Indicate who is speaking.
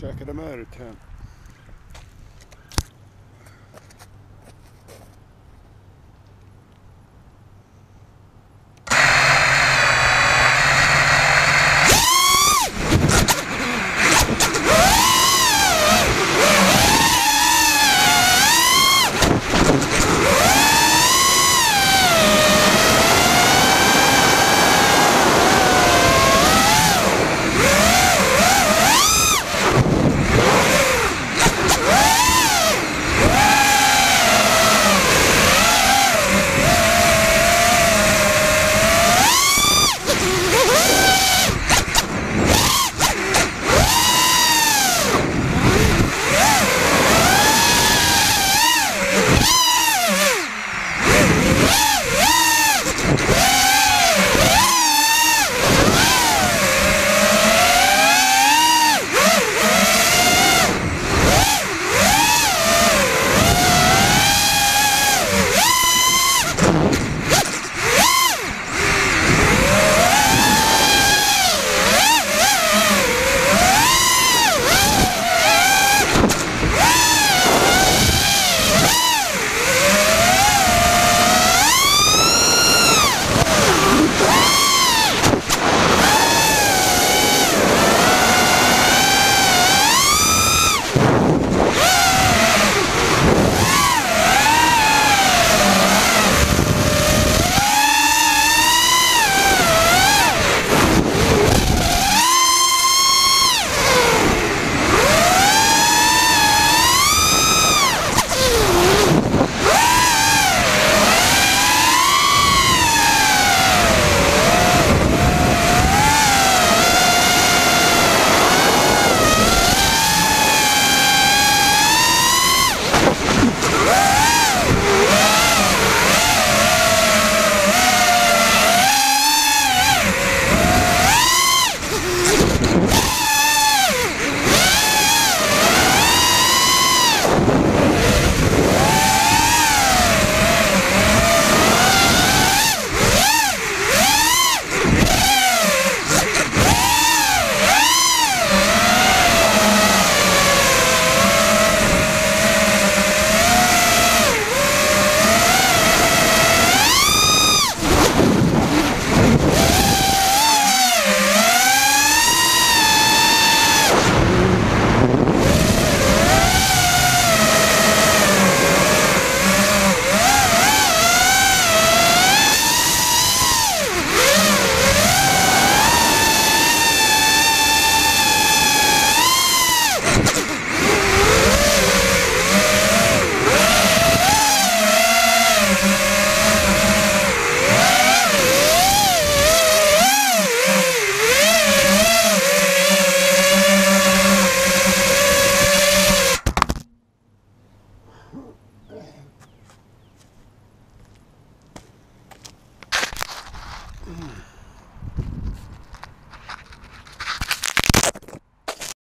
Speaker 1: checking them out at 10.